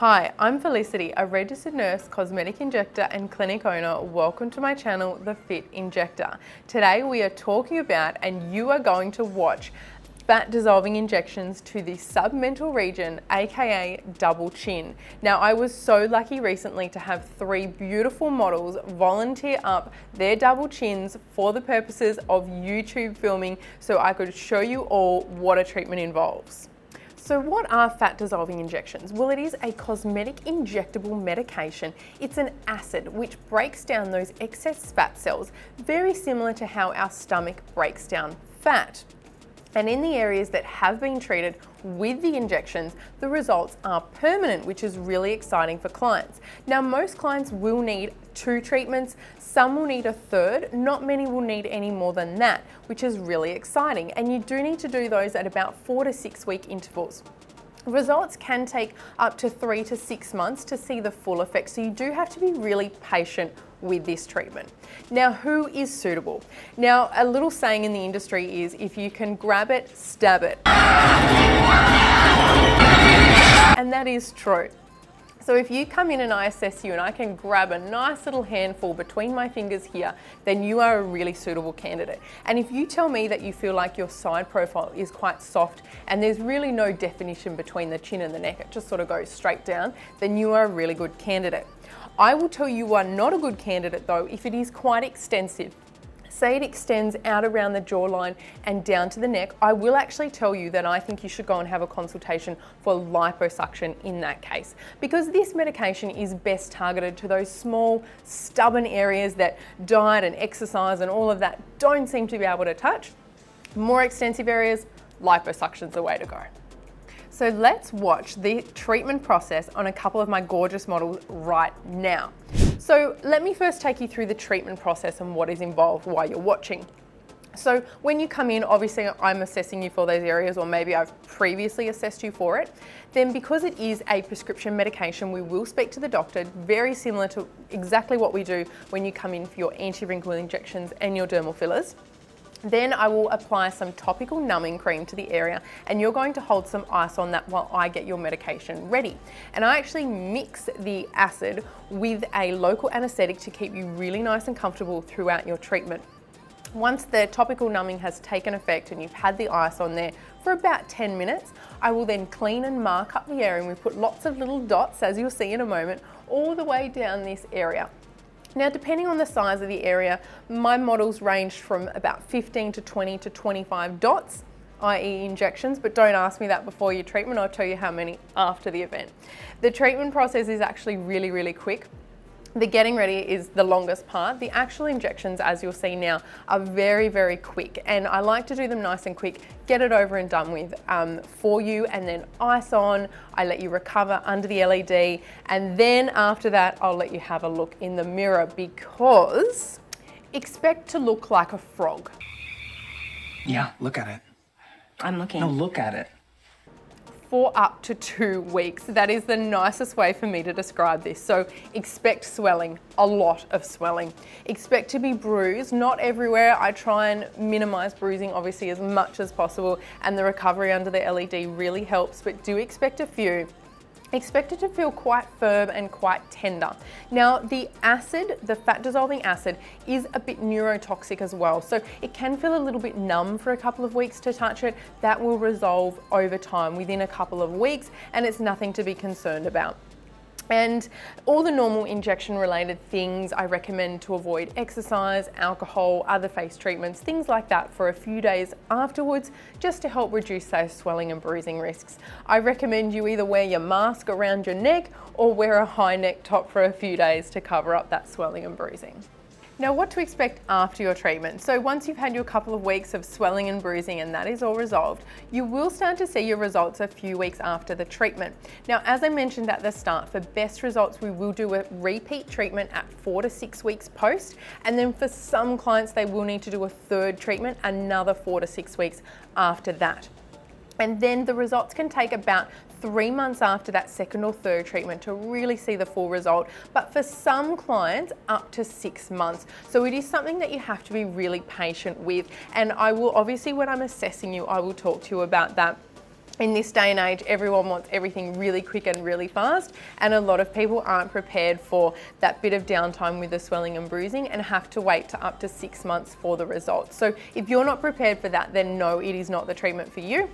Hi, I'm Felicity, a registered nurse, cosmetic injector and clinic owner. Welcome to my channel, The Fit Injector. Today we are talking about and you are going to watch fat dissolving injections to the submental region, aka double chin. Now, I was so lucky recently to have three beautiful models volunteer up their double chins for the purposes of YouTube filming so I could show you all what a treatment involves. So what are fat dissolving injections? Well, it is a cosmetic injectable medication. It's an acid which breaks down those excess fat cells, very similar to how our stomach breaks down fat. And in the areas that have been treated with the injections, the results are permanent, which is really exciting for clients. Now, most clients will need two treatments, some will need a third, not many will need any more than that, which is really exciting. And you do need to do those at about four to six week intervals. Results can take up to three to six months to see the full effect, so you do have to be really patient with this treatment. Now, who is suitable? Now, a little saying in the industry is if you can grab it, stab it. And that is true. So if you come in and I assess you and I can grab a nice little handful between my fingers here, then you are a really suitable candidate. And if you tell me that you feel like your side profile is quite soft and there's really no definition between the chin and the neck, it just sort of goes straight down, then you are a really good candidate. I will tell you are not a good candidate though if it is quite extensive. Say it extends out around the jawline and down to the neck, I will actually tell you that I think you should go and have a consultation for liposuction in that case. Because this medication is best targeted to those small, stubborn areas that diet and exercise and all of that don't seem to be able to touch. More extensive areas, liposuction is the way to go. So let's watch the treatment process on a couple of my gorgeous models right now. So let me first take you through the treatment process and what is involved while you're watching. So when you come in, obviously I'm assessing you for those areas or maybe I've previously assessed you for it. Then because it is a prescription medication, we will speak to the doctor, very similar to exactly what we do when you come in for your anti-wrinkle injections and your dermal fillers. Then I will apply some topical numbing cream to the area and you're going to hold some ice on that while I get your medication ready. And I actually mix the acid with a local anesthetic to keep you really nice and comfortable throughout your treatment. Once the topical numbing has taken effect and you've had the ice on there for about 10 minutes, I will then clean and mark up the area and we put lots of little dots, as you'll see in a moment, all the way down this area. Now, depending on the size of the area, my models ranged from about 15 to 20 to 25 dots, i.e. injections, but don't ask me that before your treatment, I'll tell you how many after the event. The treatment process is actually really, really quick. The getting ready is the longest part. The actual injections, as you'll see now, are very, very quick. And I like to do them nice and quick, get it over and done with um, for you, and then ice on. I let you recover under the LED. And then after that, I'll let you have a look in the mirror because expect to look like a frog. Yeah, look at it. I'm looking. No, look at it for up to two weeks. That is the nicest way for me to describe this. So expect swelling, a lot of swelling. Expect to be bruised, not everywhere. I try and minimize bruising obviously as much as possible and the recovery under the LED really helps, but do expect a few. Expect it to feel quite firm and quite tender. Now the acid, the fat dissolving acid is a bit neurotoxic as well. So it can feel a little bit numb for a couple of weeks to touch it. That will resolve over time within a couple of weeks and it's nothing to be concerned about. And all the normal injection related things I recommend to avoid exercise, alcohol, other face treatments, things like that for a few days afterwards, just to help reduce those swelling and bruising risks. I recommend you either wear your mask around your neck or wear a high neck top for a few days to cover up that swelling and bruising. Now what to expect after your treatment. So once you've had your couple of weeks of swelling and bruising and that is all resolved, you will start to see your results a few weeks after the treatment. Now as I mentioned at the start, for best results we will do a repeat treatment at four to six weeks post and then for some clients they will need to do a third treatment another four to six weeks after that. And then the results can take about three months after that second or third treatment to really see the full result. But for some clients, up to six months. So it is something that you have to be really patient with. And I will obviously, when I'm assessing you, I will talk to you about that in this day and age, everyone wants everything really quick and really fast, and a lot of people aren't prepared for that bit of downtime with the swelling and bruising and have to wait to up to six months for the results. So if you're not prepared for that, then no, it is not the treatment for you.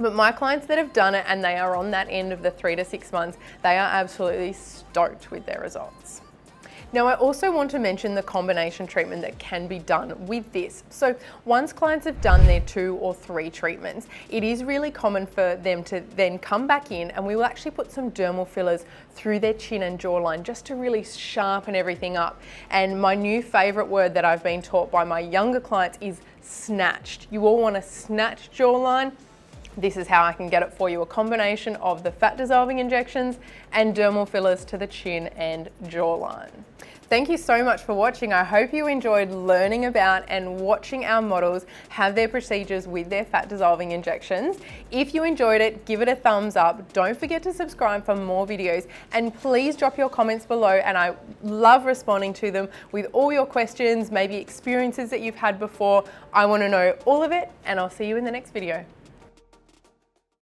But my clients that have done it and they are on that end of the three to six months, they are absolutely stoked with their results. Now I also want to mention the combination treatment that can be done with this. So once clients have done their two or three treatments, it is really common for them to then come back in and we will actually put some dermal fillers through their chin and jawline just to really sharpen everything up. And my new favorite word that I've been taught by my younger clients is snatched. You all want a snatched jawline this is how I can get it for you, a combination of the fat dissolving injections and dermal fillers to the chin and jawline. Thank you so much for watching. I hope you enjoyed learning about and watching our models have their procedures with their fat dissolving injections. If you enjoyed it, give it a thumbs up. Don't forget to subscribe for more videos and please drop your comments below and I love responding to them with all your questions, maybe experiences that you've had before. I wanna know all of it and I'll see you in the next video.